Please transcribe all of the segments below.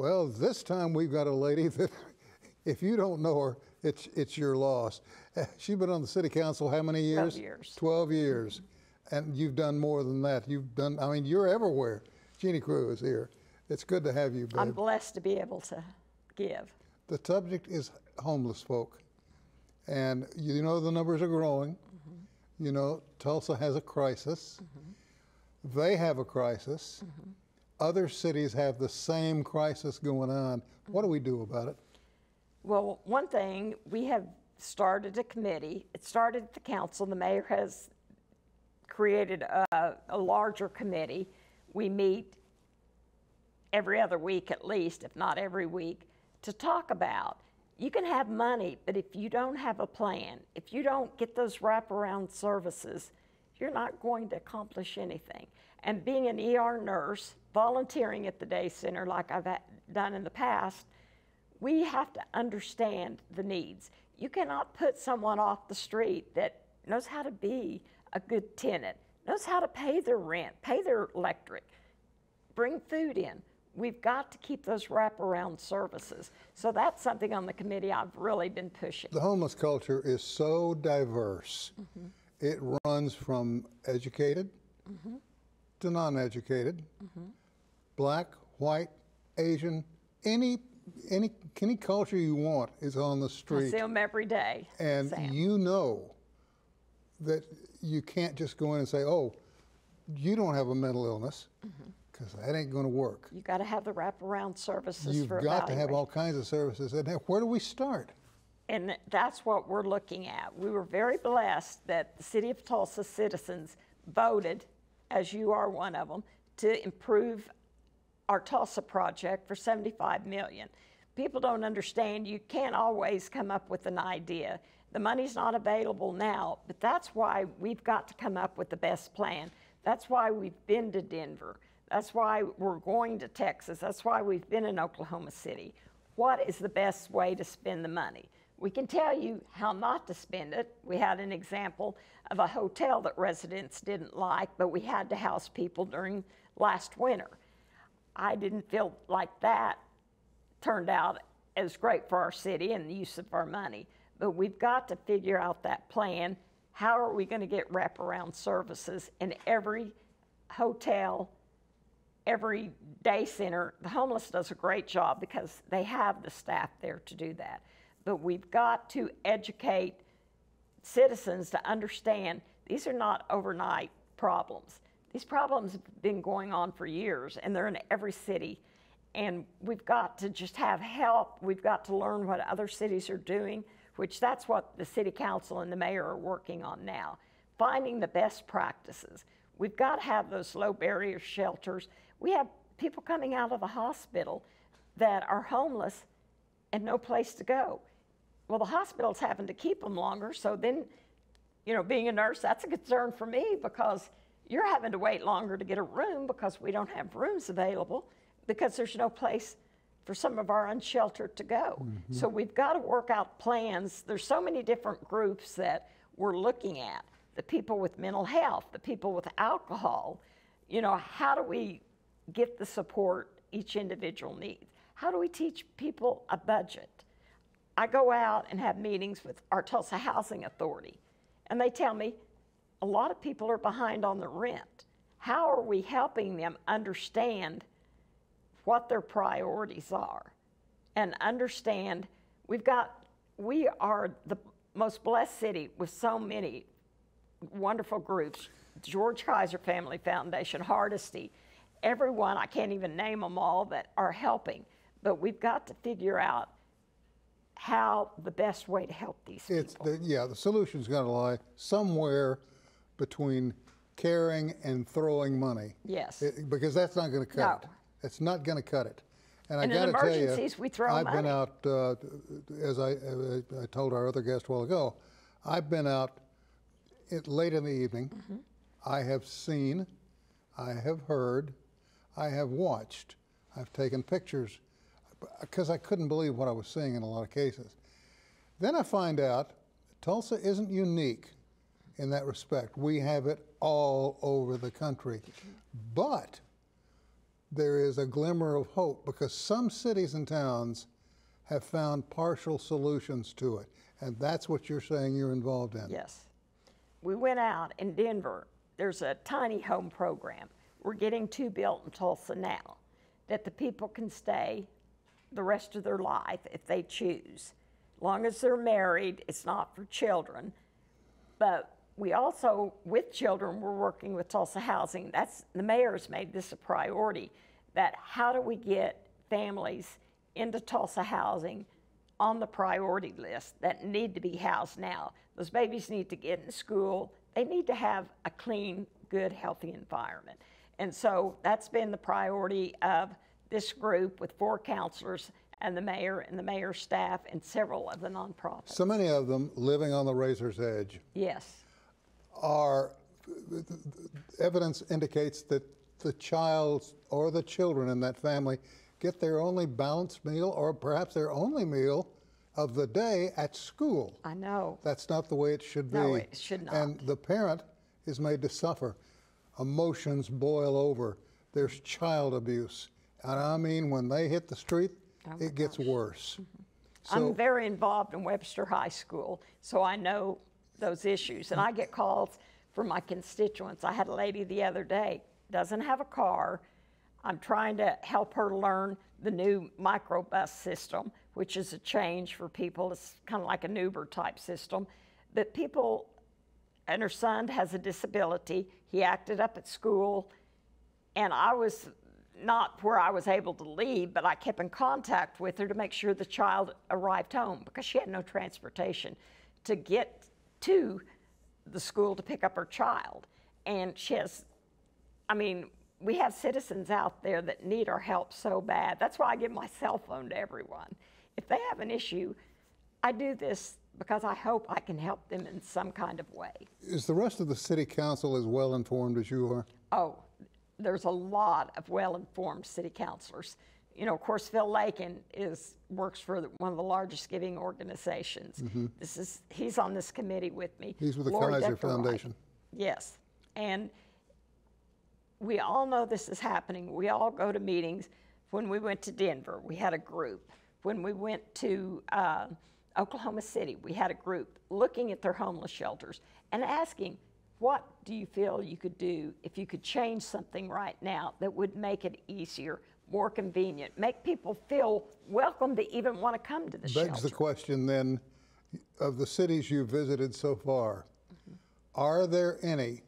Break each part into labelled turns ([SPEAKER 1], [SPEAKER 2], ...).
[SPEAKER 1] Well, this time we've got a lady that, if you don't know her, it's, it's your loss. She's been on the city council how many years?
[SPEAKER 2] 12 years.
[SPEAKER 1] 12 years. And you've done more than that. You've done, I mean, you're everywhere. Jeannie Cue is here. It's good to have you, babe.
[SPEAKER 2] I'm blessed to be able to give.
[SPEAKER 1] The subject is homeless folk. And you know the numbers are growing. Mm-hmm. You know, Tulsa has a crisis. Mm-hmm. They have a crisis. Mm-hmm. Other cities have the same crisis going on. What do we do about it?
[SPEAKER 2] Well, one thing, we have started a committee. It started at the council. The mayor has created a, a larger committee. We meet every other week at least, if not every week, to talk about. You can have money, but if you don't have a plan, if you don't get those wraparound services, you're not going to accomplish anything. And being an ER nurse, volunteering at the day center like I've done in the past, we have to understand the needs. You cannot put someone off the street that knows how to be a good tenant, knows how to pay their rent, pay their electric, bring food in. We've got to keep those wraparound services. So that's something on the committee I've really been pushing.
[SPEAKER 1] The homeless culture is so diverse. It runs from educated to non educated, black, white, Asian, any, any, any culture you want is on the street.
[SPEAKER 2] I see them every day.
[SPEAKER 1] And
[SPEAKER 2] Sam.
[SPEAKER 1] you know that you can't just go in and say, oh, you don't have a mental illness,
[SPEAKER 2] Mm-hmm.
[SPEAKER 1] because that ain't going to work.
[SPEAKER 2] you got to have the wraparound services
[SPEAKER 1] You've got to have all kinds of services. And where do we start?
[SPEAKER 2] And that's what we're looking at. We were very blessed that the City of Tulsa citizens voted, as you are one of them, to improve our Tulsa project for 75 million. People don't understand you can't always come up with an idea. The money's not available now, but that's why we've got to come up with the best plan. That's why we've been to Denver. That's why we're going to Texas. That's why we've been in Oklahoma City. What is the best way to spend the money? We can tell you how not to spend it. We had an example of a hotel that residents didn't like, but we had to house people during last winter. I didn't feel like that turned out as great for our city and the use of our money. But we've got to figure out that plan. How are we going to get wraparound services in every hotel, every day center? The homeless does a great job because they have the staff there to do that. But we've got to educate citizens to understand these are not overnight problems. These problems have been going on for years, and they're in every city. And we've got to just have help. We've got to learn what other cities are doing, which that's what the city council and the mayor are working on now, finding the best practices. We've got to have those low barrier shelters. We have people coming out of the hospital that are homeless and no place to go. Well, the hospital's having to keep them longer, so then, you know, being a nurse, that's a concern for me because you're having to wait longer to get a room because we don't have rooms available because there's no place for some of our unsheltered to go. Mm-hmm. So we've got to work out plans. There's so many different groups that we're looking at. The people with mental health, the people with alcohol. You know, how do we get the support each individual needs? How do we teach people a budget? I go out and have meetings with our Tulsa Housing Authority, and they tell me a lot of people are behind on the rent. How are we helping them understand what their priorities are and understand we've got, we are the most blessed city with so many wonderful groups George Kaiser Family Foundation, Hardesty, everyone, I can't even name them all, that are helping. But we've got to figure out how the best way to help these
[SPEAKER 1] It's
[SPEAKER 2] people.
[SPEAKER 1] the, yeah, the solution's going to lie somewhere between caring and throwing money.
[SPEAKER 2] Yes.
[SPEAKER 1] It- because that's not going to cut
[SPEAKER 2] No.
[SPEAKER 1] it. It's not going to cut it. And,
[SPEAKER 2] And
[SPEAKER 1] I got to tell you,
[SPEAKER 2] we throw
[SPEAKER 1] I've been out, uh, as I, uh, I told our other guest a while ago, I've been out it, late in the evening.
[SPEAKER 2] Mm-hmm.
[SPEAKER 1] I have seen, I have heard, I have watched, I've taken pictures because I couldn't believe what I was seeing in a lot of cases. Then I find out Tulsa isn't unique in that respect. We have it all over the country. But there is a glimmer of hope because some cities and towns have found partial solutions to it. And that's what you're saying you're involved in.
[SPEAKER 2] Yes. We went out in Denver. There's a tiny home program. We're getting two built in Tulsa now that the people can stay the rest of their life if they choose. Long as they're married, it's not for children. But we also, with children, we're working with Tulsa Housing. That's the mayor's made this a priority. That how do we get families into Tulsa Housing on the priority list that need to be housed now? Those babies need to get in school. They need to have a clean, good, healthy environment. And so that's been the priority of this group with four councilors and the mayor and the mayor's staff and several of the nonprofits.
[SPEAKER 1] So many of them living on the razor's edge
[SPEAKER 2] Yes.
[SPEAKER 1] are, evidence indicates that the child or the children in that family get their only balanced meal or perhaps their only meal of the day at school.
[SPEAKER 2] I know.
[SPEAKER 1] That's not the way it should be.
[SPEAKER 2] No, it should not.
[SPEAKER 1] And the parent is made to suffer. Emotions boil over. There's child abuse. And I mean, when they hit the street, oh it gets worse. Mm-hmm. So,
[SPEAKER 2] I'm very involved in Webster High School, so I know those issues. And I get calls from my constituents. I had a lady the other day, doesn't have a car. I'm trying to help her learn the new microbus system, which is a change for people. It's kind of like an Uber type system. But people, and her son has a disability. He acted up at school, and I was not where I was able to leave, but I kept in contact with her to make sure the child arrived home because she had no transportation to get to the school to pick up her child. And she has, I mean, we have citizens out there that need our help so bad. That's why I give my cell phone to everyone. If they have an issue, I do this because I hope I can help them in some kind of way.
[SPEAKER 1] is the rest of the city council as well informed as you are?
[SPEAKER 2] Oh, there's a lot of well-informed city councilors. You know, of course, Phil Lakin is works for the, one of the largest giving organizations. This is he's on this committee with me.
[SPEAKER 1] He's with the
[SPEAKER 2] Lori
[SPEAKER 1] Kaiser
[SPEAKER 2] Decker Wright.
[SPEAKER 1] Foundation.
[SPEAKER 2] Yes, and we all know this is happening. We all go to meetings. When we went to Denver, we had a group. When we went to uh, Oklahoma City, we had a group looking at their homeless shelters and asking, what do you feel you could do if you could change something right now that would make it easier, more convenient, make people feel welcome to even want to come to the
[SPEAKER 1] Begs
[SPEAKER 2] shelter?
[SPEAKER 1] the question then, of the cities you've visited so far, are there any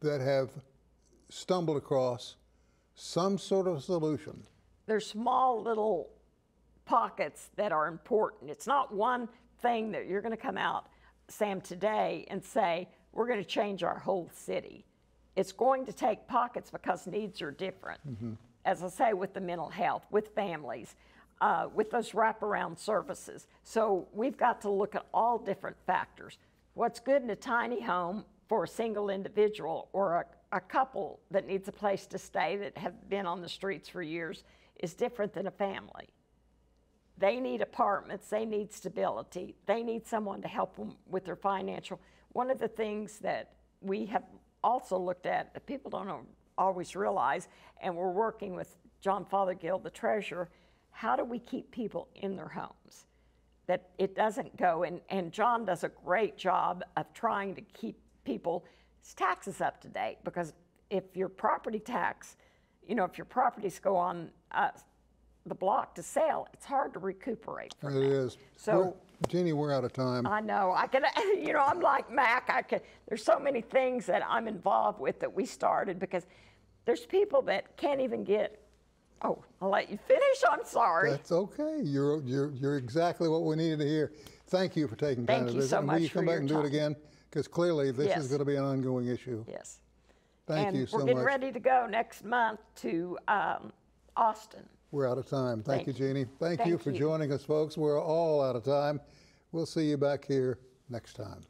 [SPEAKER 1] that have stumbled across some sort of solution?
[SPEAKER 2] there's small little pockets that are important. It's not one thing that you're going to come out, Sam, today and say, we're going to change our whole city. It's going to take pockets because needs are different. As I say, with the mental health, with families, uh, with those wraparound services. So we've got to look at all different factors. What's good in a tiny home for a single individual or a, a couple that needs a place to stay that have been on the streets for years is different than a family. They need apartments, they need stability, they need someone to help them with their financial. One of the things that we have also looked at that people don't always realize, and we're working with John Fothergill, the treasurer, how do we keep people in their homes? That it doesn't go, and, and John does a great job of trying to keep people's taxes up to date because if your property tax, you know, if your properties go on uh, the block to sell, it's hard to recuperate from
[SPEAKER 1] It
[SPEAKER 2] that.
[SPEAKER 1] is.
[SPEAKER 2] So
[SPEAKER 1] Jeannie, we're out of time.
[SPEAKER 2] I know I can, you know, I'm like Mac. I can. There's so many things that I'm involved with that we started because there's people that can't even get. Oh, I'll let you finish. I'm sorry.
[SPEAKER 1] That's okay. You're, you're, you're exactly what we needed to hear. Thank you for taking time
[SPEAKER 2] Thank
[SPEAKER 1] to
[SPEAKER 2] you
[SPEAKER 1] visit.
[SPEAKER 2] so
[SPEAKER 1] and will you
[SPEAKER 2] for
[SPEAKER 1] come back
[SPEAKER 2] your
[SPEAKER 1] and do it
[SPEAKER 2] time.
[SPEAKER 1] again? Because clearly this
[SPEAKER 2] Yes.
[SPEAKER 1] is going to be an ongoing issue.
[SPEAKER 2] yes.
[SPEAKER 1] Thank
[SPEAKER 2] and
[SPEAKER 1] you so
[SPEAKER 2] we're getting
[SPEAKER 1] much.
[SPEAKER 2] ready to go next month to um, Austin.
[SPEAKER 1] We're out of time. Thank,
[SPEAKER 2] Thank
[SPEAKER 1] you. Jeannie. Thank, you for
[SPEAKER 2] you.
[SPEAKER 1] joining us, folks. We're all out of time. We'll see you back here next time.